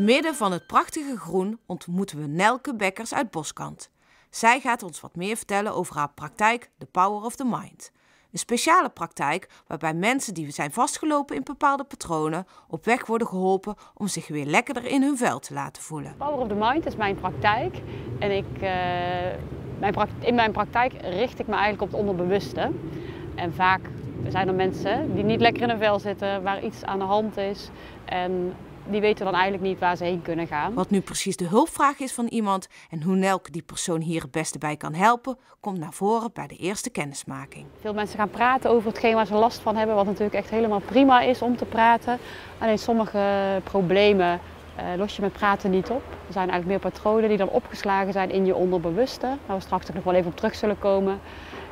midden van het prachtige groen ontmoeten we Nelke Bekkers uit Boskant. Zij gaat ons wat meer vertellen over haar praktijk The Power of the Mind. Een speciale praktijk waarbij mensen die zijn vastgelopen in bepaalde patronen op weg worden geholpen om zich weer lekkerder in hun vel te laten voelen. Power of the Mind is mijn praktijk en ik, uh, mijn in mijn praktijk richt ik me eigenlijk op het onderbewuste. En vaak zijn er mensen die niet lekker in hun vel zitten, waar iets aan de hand is. En die weten dan eigenlijk niet waar ze heen kunnen gaan. Wat nu precies de hulpvraag is van iemand en hoe Nelke die persoon hier het beste bij kan helpen, komt naar voren bij de eerste kennismaking. Veel mensen gaan praten over hetgeen waar ze last van hebben, wat natuurlijk echt helemaal prima is om te praten. Alleen sommige problemen uh, los je met praten niet op. Er zijn eigenlijk meer patronen die dan opgeslagen zijn in je onderbewuste, waar we straks nog wel even op terug zullen komen.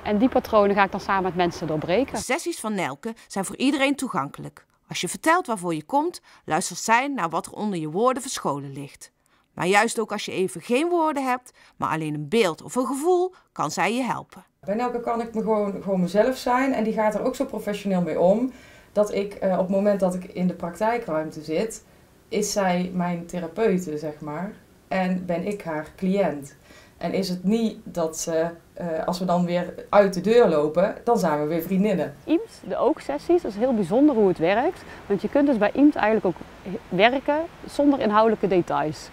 En die patronen ga ik dan samen met mensen doorbreken. De sessies van Nelke zijn voor iedereen toegankelijk. Als je vertelt waarvoor je komt, luistert zij naar wat er onder je woorden verscholen ligt. Maar juist ook als je even geen woorden hebt, maar alleen een beeld of een gevoel, kan zij je helpen. Bij Nelke kan ik me gewoon, gewoon mezelf zijn en die gaat er ook zo professioneel mee om dat ik eh, op het moment dat ik in de praktijkruimte zit, is zij mijn therapeute, zeg maar. En ben ik haar cliënt. En is het niet dat ze, uh, als we dan weer uit de deur lopen, dan zijn we weer vriendinnen. IEMT, de oogsessies, dat is heel bijzonder hoe het werkt. Want je kunt dus bij IEMT eigenlijk ook werken zonder inhoudelijke details.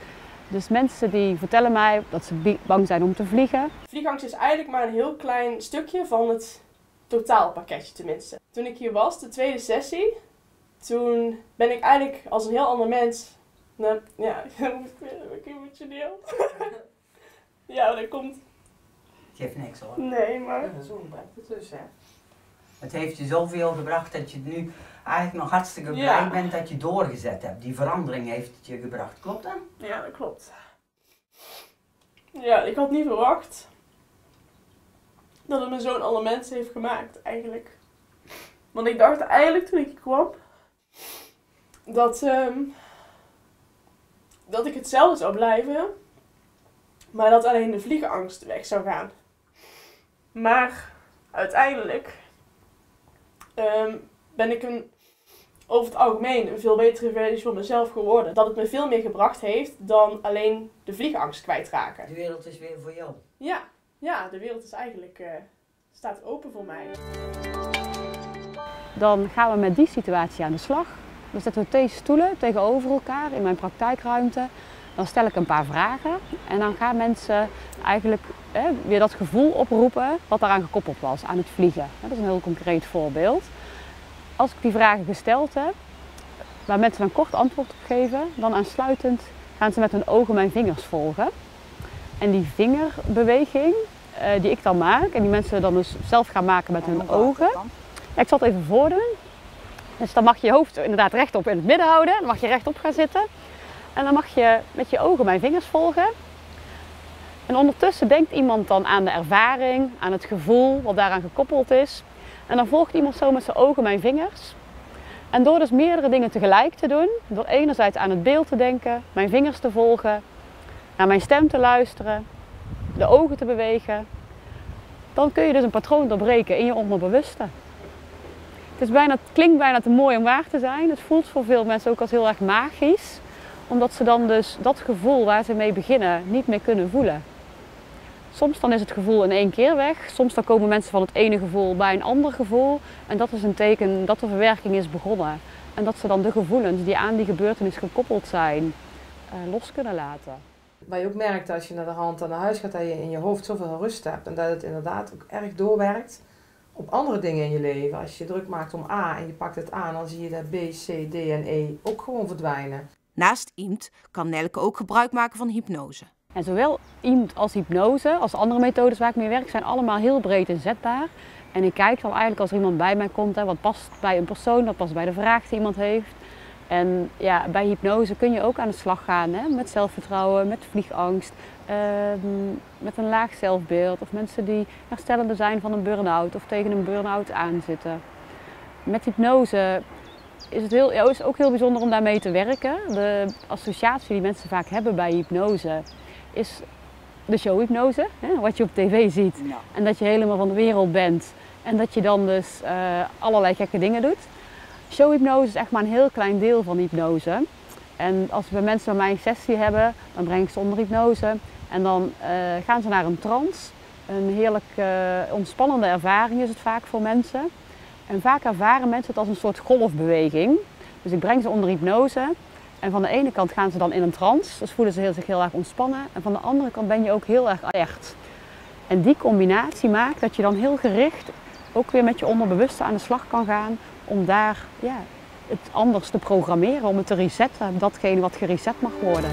Dus mensen die vertellen mij dat ze bang zijn om te vliegen. Vliegangst is eigenlijk maar een heel klein stukje van het totaalpakketje tenminste. Toen ik hier was, de tweede sessie, toen ben ik eigenlijk als een heel ander mens... Nou, ja, ik emotioneel. Ja, dat komt. Het geeft niks hoor. Nee, maar. Ja, zo brengt het dus, hè. Het heeft je zoveel gebracht dat je nu eigenlijk nog hartstikke blij bent dat je doorgezet hebt. Die verandering heeft het je gebracht, klopt dat? Ja, dat klopt. Ja, ik had niet verwacht dat het me zo'n alle mensen heeft gemaakt, eigenlijk. Want ik dacht eigenlijk toen ik kwam dat, um, dat ik hetzelfde zou blijven maar dat alleen de vliegenangst weg zou gaan. Maar uiteindelijk ehm, ben ik een, over het algemeen een veel betere versie van mezelf geworden. Dat het me veel meer gebracht heeft dan alleen de vliegangst kwijtraken. De wereld is weer voor jou. Ja, ja de wereld is eigenlijk, uh, staat open voor mij. Dan gaan we met die situatie aan de slag. Dan zetten we twee stoelen tegenover elkaar in mijn praktijkruimte. Dan stel ik een paar vragen en dan gaan mensen eigenlijk weer dat gevoel oproepen wat daaraan gekoppeld was, aan het vliegen. Dat is een heel concreet voorbeeld. Als ik die vragen gesteld heb, waar mensen dan kort antwoord op geven, dan aansluitend gaan ze met hun ogen mijn vingers volgen. En die vingerbeweging eh, die ik dan maak, en die mensen dan dus zelf gaan maken met hun ogen. ik zal het even voordoen. Dus dan mag je je hoofd inderdaad rechtop in het midden houden. Dan mag je rechtop gaan zitten. En dan mag je met je ogen mijn vingers volgen. En ondertussen denkt iemand dan aan de ervaring, aan het gevoel wat daaraan gekoppeld is. En dan volgt iemand zo met zijn ogen mijn vingers. En door dus meerdere dingen tegelijk te doen, door enerzijds aan het beeld te denken, mijn vingers te volgen, naar mijn stem te luisteren, de ogen te bewegen, dan kun je dus een patroon doorbreken in je onderbewuste. Het, is bijna, het klinkt bijna te mooi om waar te zijn. Het voelt voor veel mensen ook als heel erg magisch omdat ze dan dus dat gevoel waar ze mee beginnen niet meer kunnen voelen. Soms dan is het gevoel in één keer weg. Soms dan komen mensen van het ene gevoel bij een ander gevoel. En dat is een teken dat de verwerking is begonnen. En dat ze dan de gevoelens die aan die gebeurtenis gekoppeld zijn, uh, los kunnen laten. Waar je ook merkt als je naar de hand aan naar huis gaat, dat je in je hoofd zoveel rust hebt. En dat het inderdaad ook erg doorwerkt op andere dingen in je leven. Als je druk maakt om A en je pakt het aan, dan zie je dat B, C, D en E ook gewoon verdwijnen. Naast IEMT kan Nelke ook gebruik maken van hypnose. En zowel IEMT als hypnose, als andere methodes waar ik mee werk, zijn allemaal heel breed inzetbaar. En ik kijk dan eigenlijk als iemand bij mij komt, hè, wat past bij een persoon, wat past bij de vraag die iemand heeft. En ja, bij hypnose kun je ook aan de slag gaan hè, met zelfvertrouwen, met vliegangst, ehm, met een laag zelfbeeld. Of mensen die herstellende zijn van een burn-out of tegen een burn-out aanzitten. Met hypnose is het heel, is ook heel bijzonder om daarmee te werken. De associatie die mensen vaak hebben bij hypnose is de showhypnose, hè, wat je op tv ziet. En dat je helemaal van de wereld bent en dat je dan dus uh, allerlei gekke dingen doet. Showhypnose is echt maar een heel klein deel van hypnose. En als we mensen bij mij een sessie hebben, dan breng ik ze onder hypnose. En dan eh, gaan ze naar een trance. Een heerlijk uh, ontspannende ervaring is het vaak voor mensen. En vaak ervaren mensen het als een soort golfbeweging. Dus ik breng ze onder hypnose. En van de ene kant gaan ze dan in een trance, dus voelen ze zich heel erg ontspannen. En van de andere kant ben je ook heel erg alert. En die combinatie maakt dat je dan heel gericht ook weer met je onderbewuste aan de slag kan gaan om daar ja, het anders te programmeren, om het te resetten, datgene wat gereset mag worden.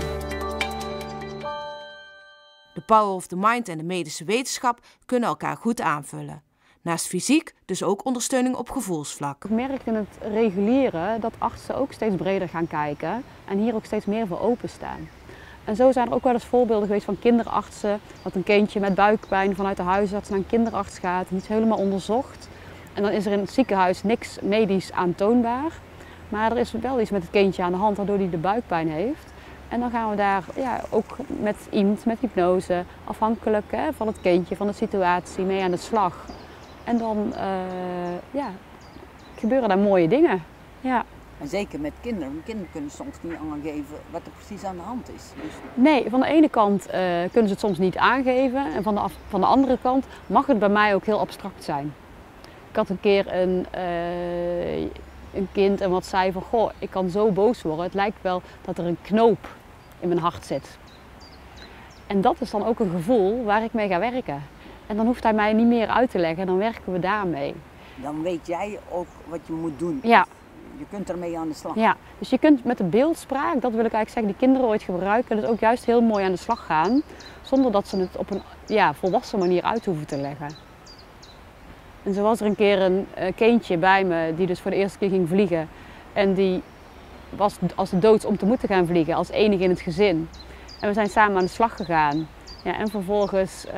De power of the mind en de medische wetenschap kunnen elkaar goed aanvullen. Naast fysiek dus ook ondersteuning op gevoelsvlak. Ik merk in het regulieren dat artsen ook steeds breder gaan kijken en hier ook steeds meer voor openstaan. En zo zijn er ook wel eens voorbeelden geweest van kinderartsen. Dat een kindje met buikpijn vanuit de huisarts naar een kinderarts gaat en iets helemaal onderzocht. En dan is er in het ziekenhuis niks medisch aantoonbaar. Maar er is wel iets met het kindje aan de hand waardoor hij de buikpijn heeft. En dan gaan we daar ja, ook met iemand, met hypnose, afhankelijk hè, van het kindje, van de situatie, mee aan de slag. En dan uh, ja, gebeuren daar mooie dingen. Ja. En zeker met kinderen. Kinderen kunnen soms niet aangeven wat er precies aan de hand is. Dus... Nee, van de ene kant uh, kunnen ze het soms niet aangeven. En van de, af, van de andere kant mag het bij mij ook heel abstract zijn. Ik had een keer een, uh, een kind en wat zei van... Goh, ik kan zo boos worden. Het lijkt wel dat er een knoop in mijn hart zit. En dat is dan ook een gevoel waar ik mee ga werken. En dan hoeft hij mij niet meer uit te leggen, dan werken we daarmee. Dan weet jij ook wat je moet doen. Ja. Je kunt ermee aan de slag. Ja, dus je kunt met de beeldspraak, dat wil ik eigenlijk zeggen, die kinderen ooit gebruiken, dus ook juist heel mooi aan de slag gaan. Zonder dat ze het op een ja, volwassen manier uit hoeven te leggen. En zo was er een keer een uh, kindje bij me die dus voor de eerste keer ging vliegen. En die was als de doods om te moeten gaan vliegen, als enige in het gezin. En we zijn samen aan de slag gegaan. Ja, en vervolgens uh,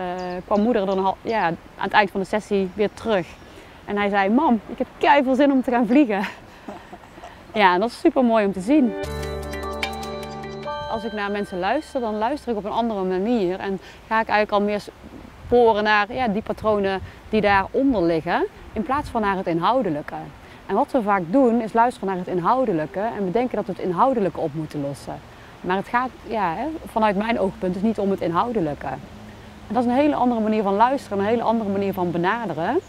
kwam moeder dan ja, aan het eind van de sessie weer terug. En hij zei, mam, ik heb keihard zin om te gaan vliegen. ja, en dat is super mooi om te zien. Als ik naar mensen luister, dan luister ik op een andere manier. En ga ik eigenlijk al meer sporen naar ja, die patronen die daaronder liggen. In plaats van naar het inhoudelijke. En wat we vaak doen, is luisteren naar het inhoudelijke. En bedenken dat we het inhoudelijke op moeten lossen. Maar het gaat ja, vanuit mijn oogpunt dus niet om het inhoudelijke. En dat is een hele andere manier van luisteren, een hele andere manier van benaderen.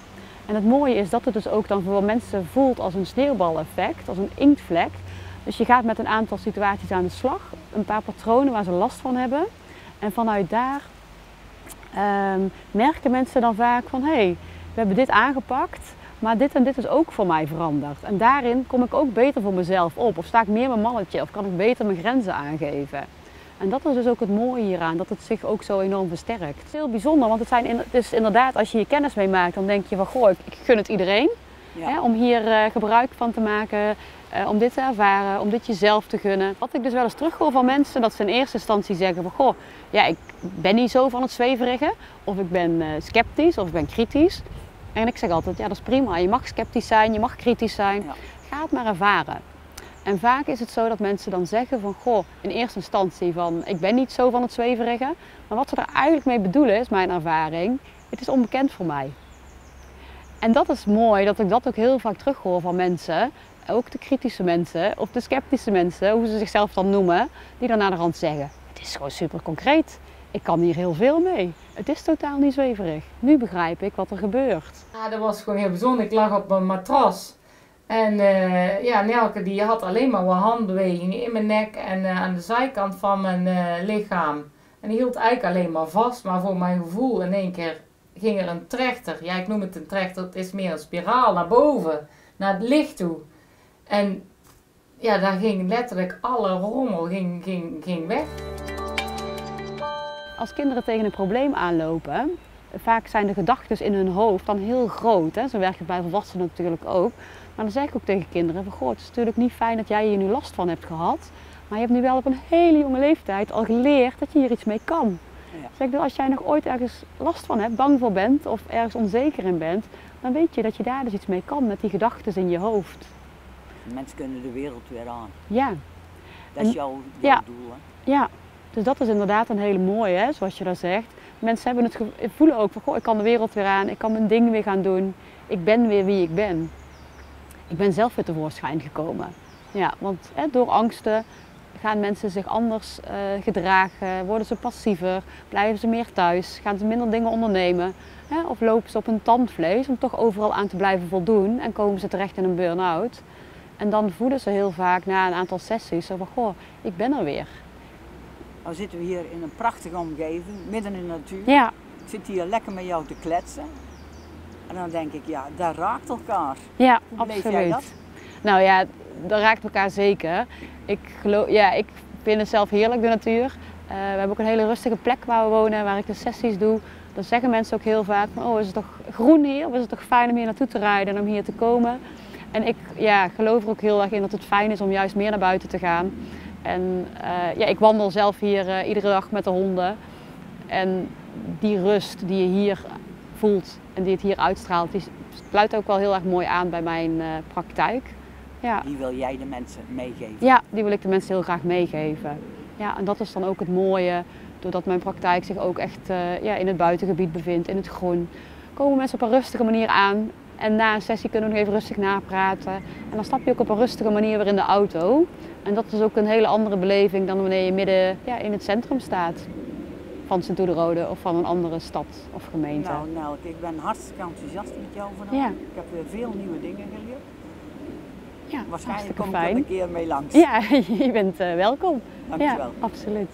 En het mooie is dat het dus ook dan voor mensen voelt als een sneeuwbaleffect, als een inktvlek. Dus je gaat met een aantal situaties aan de slag, een paar patronen waar ze last van hebben. En vanuit daar ehm, merken mensen dan vaak van hé, hey, we hebben dit aangepakt. Maar dit en dit is ook voor mij veranderd. En daarin kom ik ook beter voor mezelf op. Of sta ik meer mijn mannetje. Of kan ik beter mijn grenzen aangeven. En dat is dus ook het mooie hieraan, dat het zich ook zo enorm versterkt. Het is heel bijzonder, want het, zijn het is inderdaad, als je hier kennis mee maakt, dan denk je van goh, ik, ik gun het iedereen. Hè, om hier uh, gebruik van te maken, uh, om dit te ervaren, om dit jezelf te gunnen. Wat ik dus wel eens terughoor van mensen, dat ze in eerste instantie zeggen van goh, ja, ik ben niet zo van het zweverige. Of ik ben uh, sceptisch, of ik ben kritisch. En ik zeg altijd, ja dat is prima, je mag sceptisch zijn, je mag kritisch zijn. Ja. Ga het maar ervaren. En vaak is het zo dat mensen dan zeggen van, goh, in eerste instantie van, ik ben niet zo van het zweverige. Maar wat ze er eigenlijk mee bedoelen, is mijn ervaring, het is onbekend voor mij. En dat is mooi, dat ik dat ook heel vaak terughoor van mensen, ook de kritische mensen of de sceptische mensen, hoe ze zichzelf dan noemen, die dan naar de rand zeggen, het is gewoon super concreet ik kan hier heel veel mee. Het is totaal niet zweverig. Nu begrijp ik wat er gebeurt. Ja, dat was gewoon heel bijzonder. Ik lag op een matras. En uh, ja, Nelke die had alleen maar wat handbewegingen in mijn nek en uh, aan de zijkant van mijn uh, lichaam. En die hield eigenlijk alleen maar vast. Maar voor mijn gevoel in één keer ging er een trechter. Ja, ik noem het een trechter. Het is meer een spiraal naar boven. Naar het licht toe. En ja, daar ging letterlijk alle rommel ging, ging, ging weg. Als kinderen tegen een probleem aanlopen, vaak zijn de gedachten in hun hoofd dan heel groot. Hè? Zo werkt het bij volwassenen natuurlijk ook. Maar dan zeg ik ook tegen kinderen van, goh, het is natuurlijk niet fijn dat jij hier nu last van hebt gehad. Maar je hebt nu wel op een hele jonge leeftijd al geleerd dat je hier iets mee kan. Ja. Zeg, als jij nog ooit ergens last van hebt, bang voor bent of ergens onzeker in bent, dan weet je dat je daar dus iets mee kan met die gedachten in je hoofd. Mensen kunnen de wereld weer aan. Ja. Dat is jouw, jouw ja. doel. Hè? Ja, dus dat is inderdaad een hele mooie, hè, zoals je dat zegt. Mensen hebben het voelen ook van, goh, ik kan de wereld weer aan, ik kan mijn ding weer gaan doen. Ik ben weer wie ik ben. Ik ben zelf weer tevoorschijn gekomen. Ja, want hè, door angsten gaan mensen zich anders eh, gedragen, worden ze passiever, blijven ze meer thuis, gaan ze minder dingen ondernemen. Hè? Of lopen ze op hun tandvlees om toch overal aan te blijven voldoen en komen ze terecht in een burn-out. En dan voelen ze heel vaak na een aantal sessies van, goh, ik ben er weer. Nou zitten we hier in een prachtige omgeving, midden in de natuur. Ja, Ik zit hier lekker met jou te kletsen. En dan denk ik, ja, dat raakt elkaar. ja Hoe absoluut. jij dat? Nou ja, dat raakt elkaar zeker. Ik, geloof, ja, ik vind het zelf heerlijk, de natuur. Eh, we hebben ook een hele rustige plek waar we wonen, waar ik de sessies doe. Dan zeggen mensen ook heel vaak oh is het toch groen hier? Of is het toch fijn om hier naartoe te rijden en om hier te komen? En ik ja, geloof er ook heel erg in dat het fijn is om juist meer naar buiten te gaan. En eh, ja, ik wandel zelf hier eh, iedere dag met de honden. En die rust die je hier voelt en die het hier uitstraalt, die sluit ook wel heel erg mooi aan bij mijn eh, praktijk. Ja. Die wil jij de mensen meegeven. Ja, die wil ik de mensen heel graag meegeven. Ja, en dat is dan ook het mooie, doordat mijn praktijk zich ook echt ja, in het buitengebied bevindt, in het groen. Komen mensen op een rustige manier aan en na een sessie kunnen we nog even rustig napraten. En dan stap je ook op een rustige manier weer in de auto. En dat is ook een hele andere beleving dan wanneer je midden ja, in het centrum staat. Van Sint-Oederode of van een andere stad of gemeente. Nou Nelke, ik ben hartstikke enthousiast met jou vandaag. Ja. Ik heb weer veel nieuwe dingen geleerd. ja, Waarschijnlijk hartstikke kom ik er een keer mee langs. Ja, je bent eh, welkom. Dankjewel. Ja, absoluut.